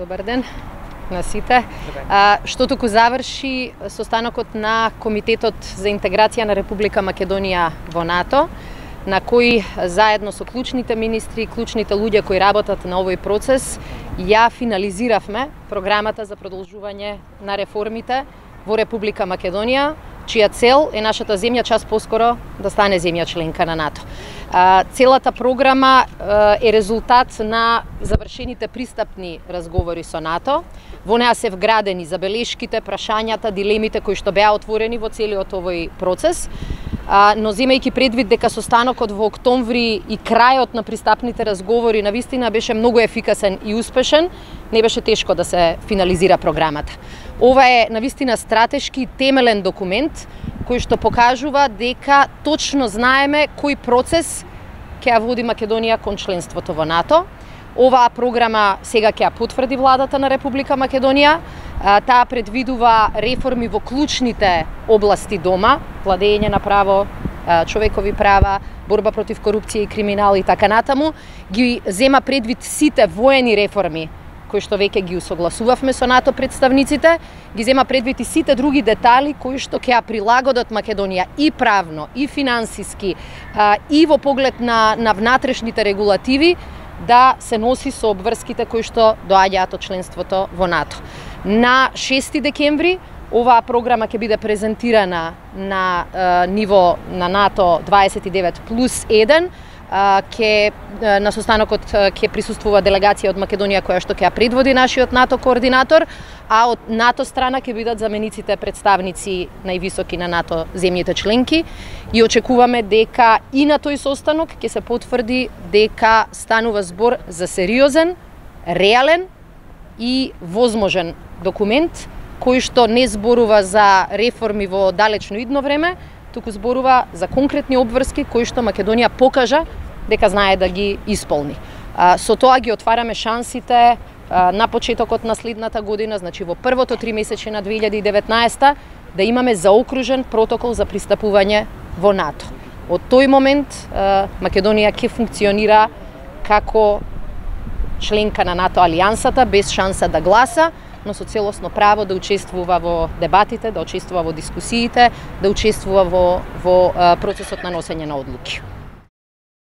Добар ден на сите. А, што току заврши состанокот на Комитетот за интеграција на Република Македонија во НАТО, на кој заедно со клучните министри, клучните луѓе кои работат на овој процес, ја финализиравме програмата за продолжување на реформите во Република Македонија, чија цел е нашата земја час поскоро да стане земја членка на НАТО. Целата програма е резултат на завршените пристапни разговори со НАТО. Во неа се вградени забелешките, прашањата, дилемите кои што беа отворени во целиот овој процес но земајќи предвид дека состанокот во октомври и крајот на пристапните разговори на вистина беше многу ефикасен и успешен, не беше тешко да се финализира програмата. Ова е на вистина стратешки темелен документ кој што покажува дека точно знаеме кој процес ќе ја води Македонија кон членството во НАТО. Оваа програма сега ќе ја потврди владата на Република Македонија Таа предвидува реформи во клучните области дома, владење на право, човекови права, борба против корупција и криминал и така натаму, ги зема предвид сите воени реформи кои што веќе ги усогласувавме со НАТО представниците, ги зема предвид и сите други детали кои што ќе ја прилагодат Македонија и правно, и финансиски, и во поглед на, на внатрешните регулативи, да се носи со обврските кои што доаѓаат од членството во НАТО. На 6 декември оваа програма ќе биде презентирана на е, ниво на НАТО 29 плюс 1 ќе на состанокот ќе присуствува делегација од Македонија која што ќе ја предводи нашиот НАТО координатор, а од НАТО страна ќе бидат замениците представници највисоки на НАТО земјите членки. И очекуваме дека и на тој состанок ќе се потврди дека станува збор за сериозен, реален и возможен документ кој што не зборува за реформи во далечно идно време, туку зборува за конкретни обврски кои што Македонија покажа дека знае да ги исполни. Со тоа ги отвараме шансите на почетокот на следната година, значи во првото три месече на 2019 да имаме заокружен протокол за пристапување во НАТО. Од тој момент Македонија ќе функционира како членка на НАТО алијансата без шанса да гласа, но со целосно право да учествува во дебатите, да учествува во дискусиите, да учествува во, во процесот на носење на одлуки.